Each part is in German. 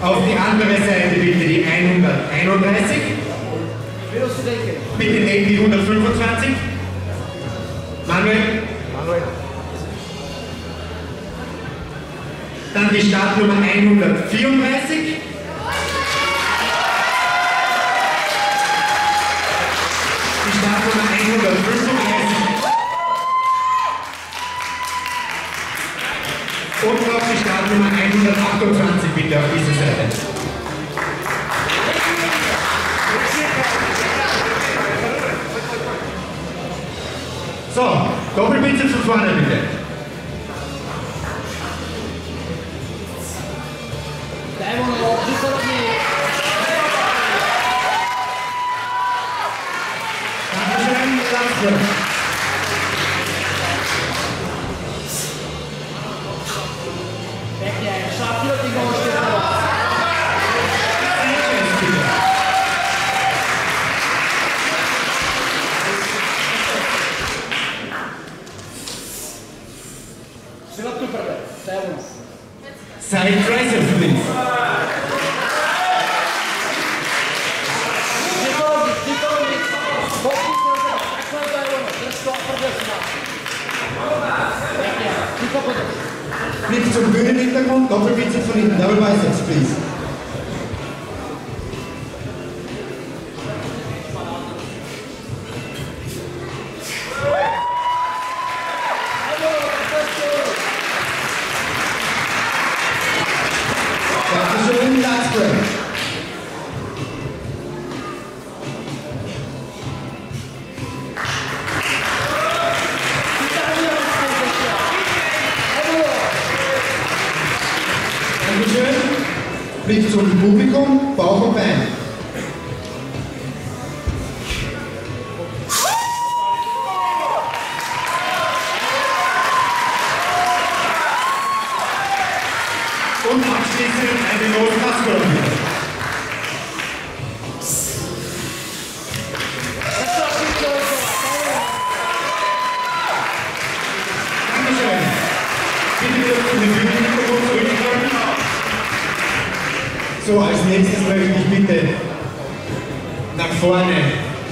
Auf die andere Seite bitte die 131. Bitte neben die 125. Manuel. Manuel. Dann die Startnummer 134. Und noch die Startnummer 128 bitte auf diese Seite. So, Doppelbizeps von vorne bitte. Silence. Side crisis, please. Zum von hinten, Double Biceps, please. Dankeschön. Blick zum Publikum, Bauch und Bein. Und abschließend eine Notfallsgruppe. Dankeschön. Bitte So, als nächstes möchte ich bitte nach vorne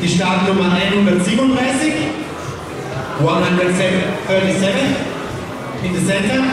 die Startnummer 137, 137 in the center.